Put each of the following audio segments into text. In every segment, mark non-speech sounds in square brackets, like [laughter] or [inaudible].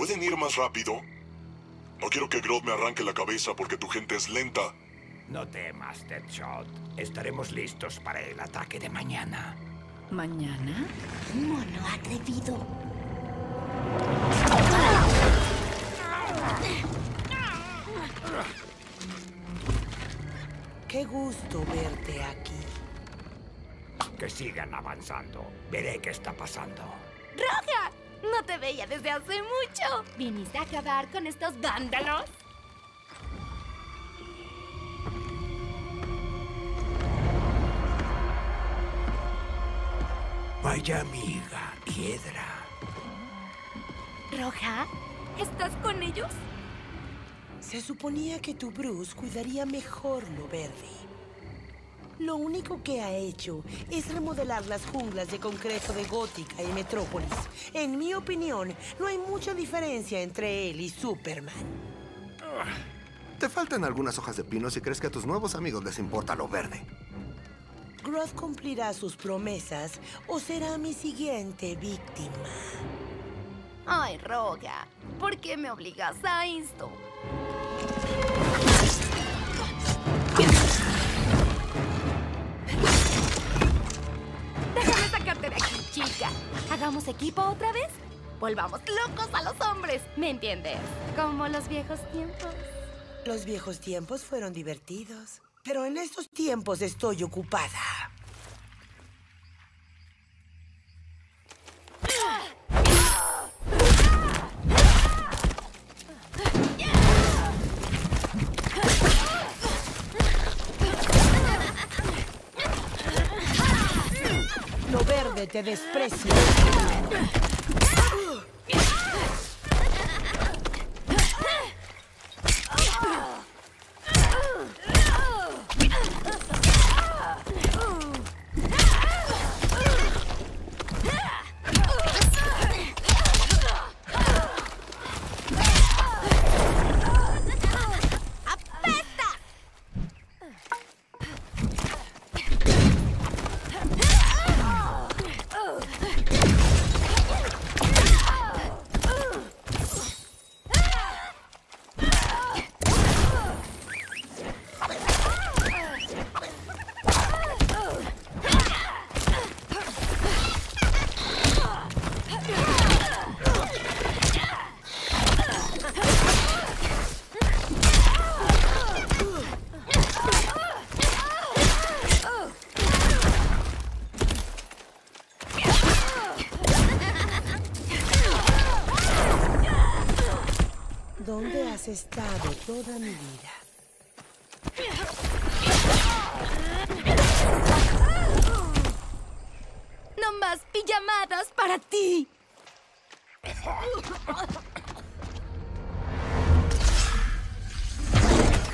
¿Pueden ir más rápido? No quiero que Grodd me arranque la cabeza porque tu gente es lenta. No temas, Deadshot. Estaremos listos para el ataque de mañana. ¿Mañana? Mono atrevido. Qué gusto verte aquí. Que sigan avanzando. Veré qué está pasando. ¡Roja! No te veía desde hace mucho. ¿Viniste a acabar con estos vándalos? Vaya amiga, piedra. ¿Roja? ¿Estás con ellos? Se suponía que tu Bruce cuidaría mejor lo verde. Lo único que ha hecho es remodelar las junglas de concreto de Gótica y Metrópolis. En mi opinión, no hay mucha diferencia entre él y Superman. Te faltan algunas hojas de pino si crees que a tus nuevos amigos les importa lo verde. Grodd cumplirá sus promesas o será mi siguiente víctima. Ay, Roja, ¿por qué me obligas a esto? ¿Hagamos equipo otra vez? Volvamos locos a los hombres, ¿me entiendes? Como los viejos tiempos. Los viejos tiempos fueron divertidos, pero en estos tiempos estoy ocupada. Lo verde te desprecia. Estado toda mi vida? No más pijamadas para ti.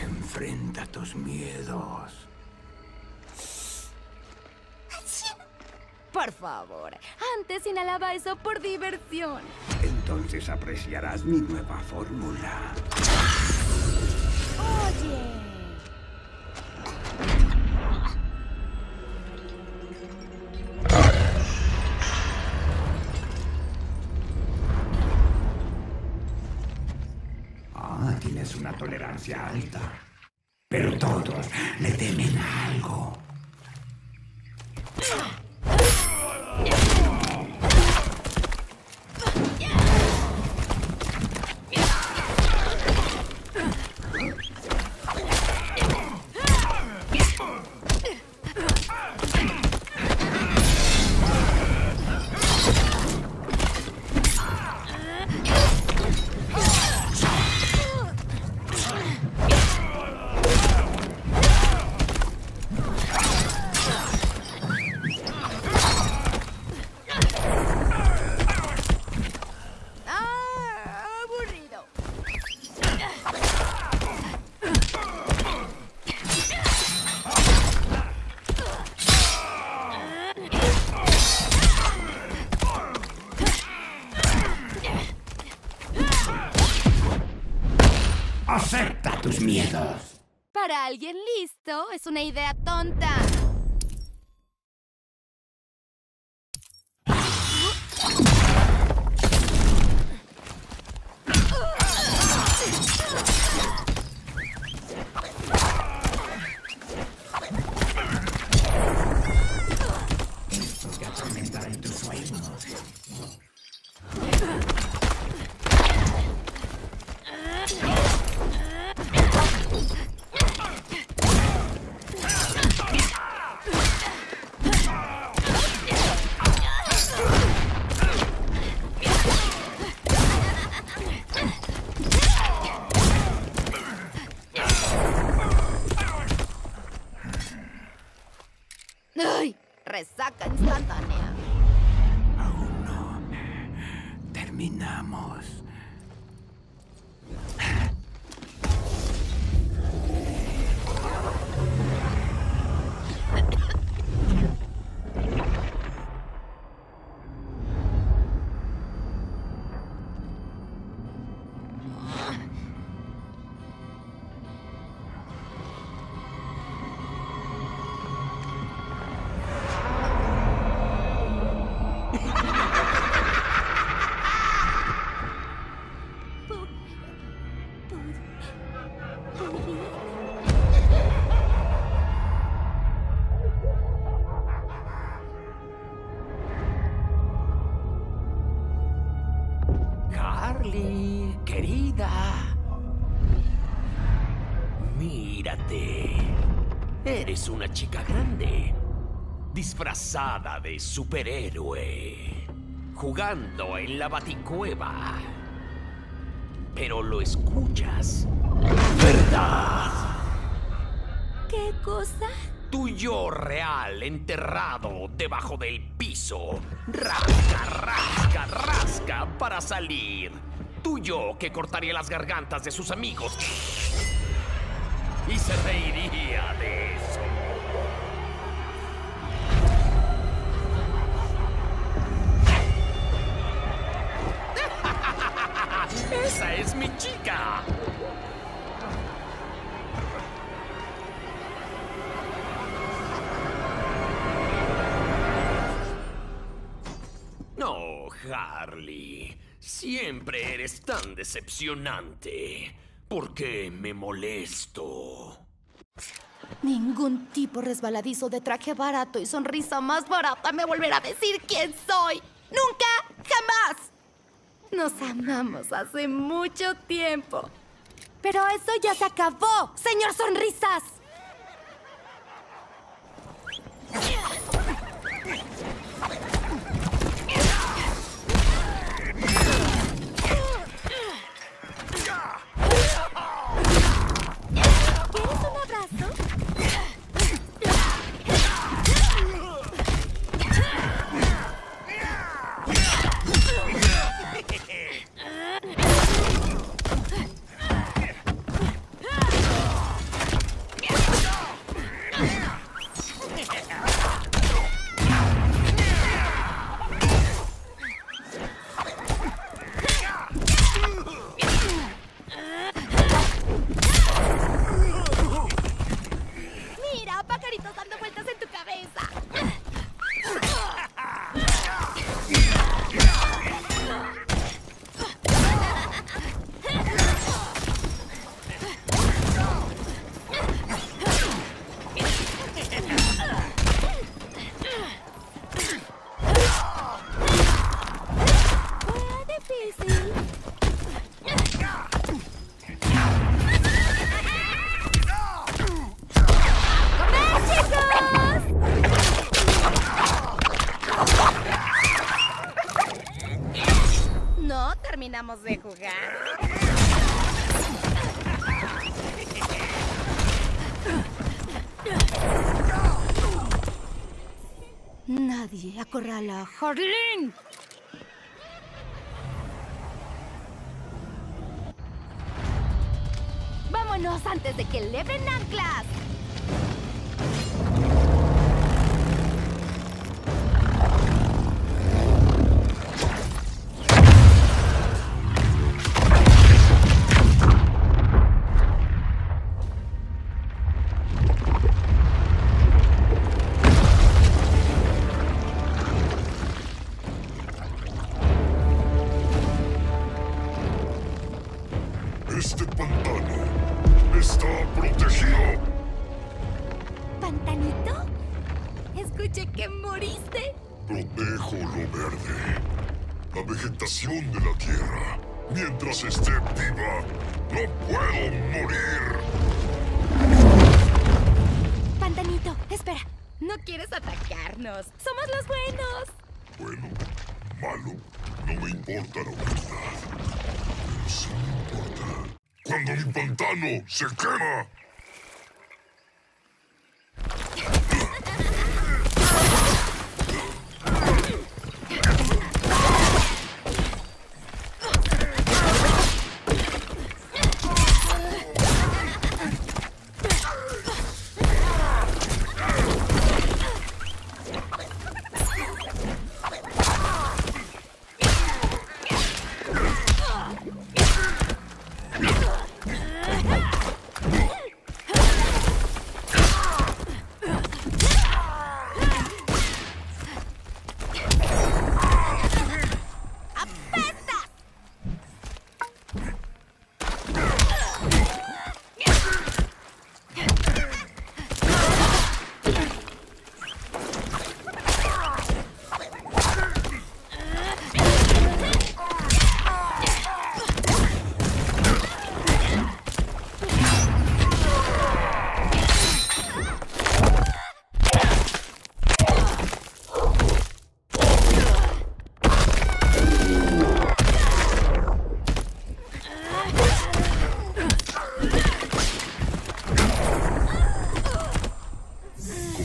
Enfrenta tus miedos. Por favor, antes inhalaba eso por diversión. Entonces apreciarás mi nueva fórmula. Oye. Ah, tienes una tolerancia alta. Pero todos le temen a algo. Acepta tus miedos. Para alguien listo, es una idea tonta. Harley, querida. Mírate. Eres una chica grande. Disfrazada de superhéroe. Jugando en la baticueva. Pero lo escuchas. ¿Verdad? ¿Qué cosa? Tu yo real enterrado debajo del piso. Rasca, rasca, rasca para salir. Tu yo que cortaría las gargantas de sus amigos. Y se reiría de ¡Esa es mi chica! No, Harley. Siempre eres tan decepcionante. ¿Por qué me molesto? Ningún tipo resbaladizo de traje barato y sonrisa más barata me volverá a decir quién soy. ¡Nunca! ¡Jamás! Nos amamos hace mucho tiempo. Pero eso ya se acabó, señor Sonrisas. Nadie acorrala a Harleen. Vámonos antes de que eleven anclas. Quieres atacarnos. Somos los buenos. Bueno, malo, no me importa la humanidad. Pero sí me importa cuando mi pantano se quema.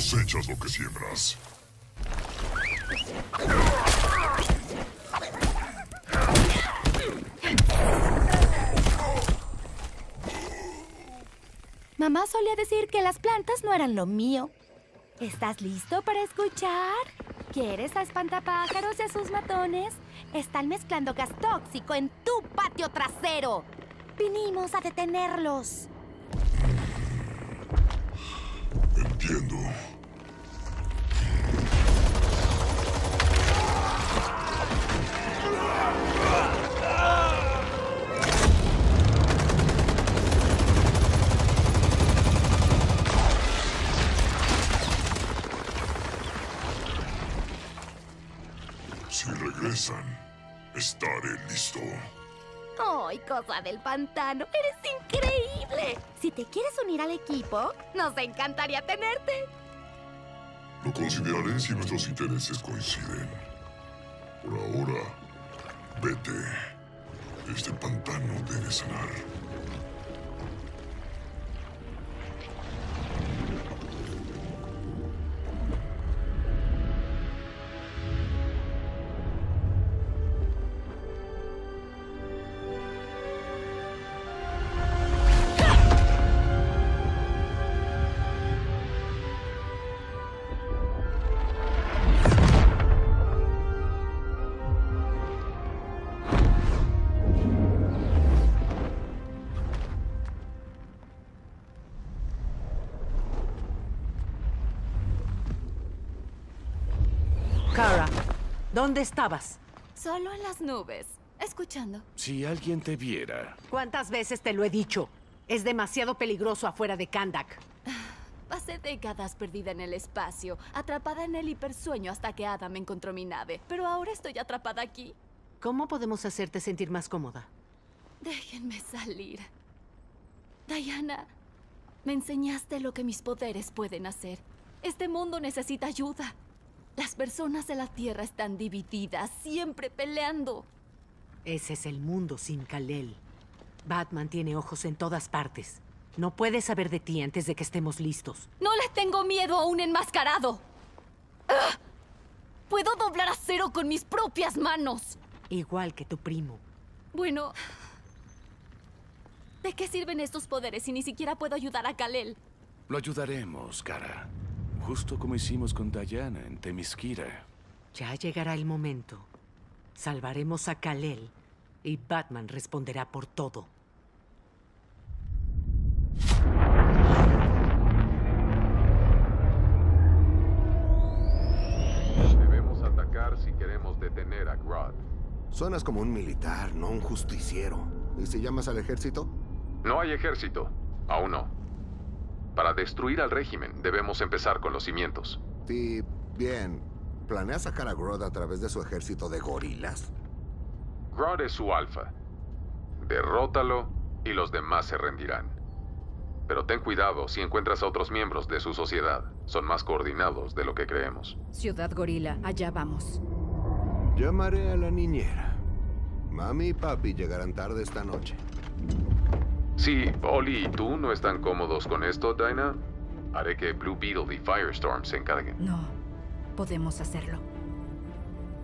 Cosechas lo que siembras. Mamá solía decir que las plantas no eran lo mío. ¿Estás listo para escuchar? ¿Quieres a espantapájaros y a sus matones? Están mezclando gas tóxico en tu patio trasero. Vinimos a detenerlos. Cosa del pantano! ¡Eres increíble! Si te quieres unir al equipo, nos encantaría tenerte. Lo consideraré si nuestros intereses coinciden. Por ahora, vete. Este pantano debe sanar. ¿Dónde estabas? Solo en las nubes, escuchando. Si alguien te viera, ¿Cuántas veces te lo he dicho? Es demasiado peligroso afuera de Kandak. [sighs] Pasé décadas perdida en el espacio, atrapada en el hipersueño hasta que Adam encontró mi nave. Pero ahora estoy atrapada aquí. ¿Cómo podemos hacerte sentir más cómoda? Déjenme salir. Diana, me enseñaste lo que mis poderes pueden hacer. Este mundo necesita ayuda. Las personas de la Tierra están divididas, siempre peleando. Ese es el mundo sin Kalel. Batman tiene ojos en todas partes. No puede saber de ti antes de que estemos listos. No le tengo miedo a un enmascarado. ¡Ah! Puedo doblar acero con mis propias manos. Igual que tu primo. Bueno, ¿de qué sirven estos poderes si ni siquiera puedo ayudar a Kalel? lo ayudaremos, Kara. Justo como hicimos con Diana en Temisquira. Ya llegará el momento. Salvaremos a Kalel y Batman responderá por todo. Debemos atacar si queremos detener a Grodd. Suenas como un militar, no un justiciero. ¿Y si llamas al ejército? No hay ejército. Aún no. Para destruir al régimen debemos empezar con los cimientos. Sí, bien. ¿Planeas sacar a Grodd a través de su ejército de gorilas? Grodd es su alfa. Derrótalo y los demás se rendirán. Pero ten cuidado si encuentras a otros miembros de su sociedad. Son más coordinados de lo que creemos. Ciudad Gorila, allá vamos. Llamaré a la niñera. Mami y papi llegarán tarde esta noche. Si Oli y tú no están cómodos con esto, Dinah, haré que Blue Beetle y Firestorm se encarguen. No, podemos hacerlo.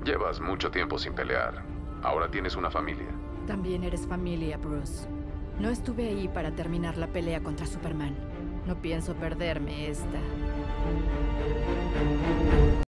Llevas mucho tiempo sin pelear. Ahora tienes una familia. También eres familia, Bruce. No estuve ahí para terminar la pelea contra Superman. No pienso perderme esta.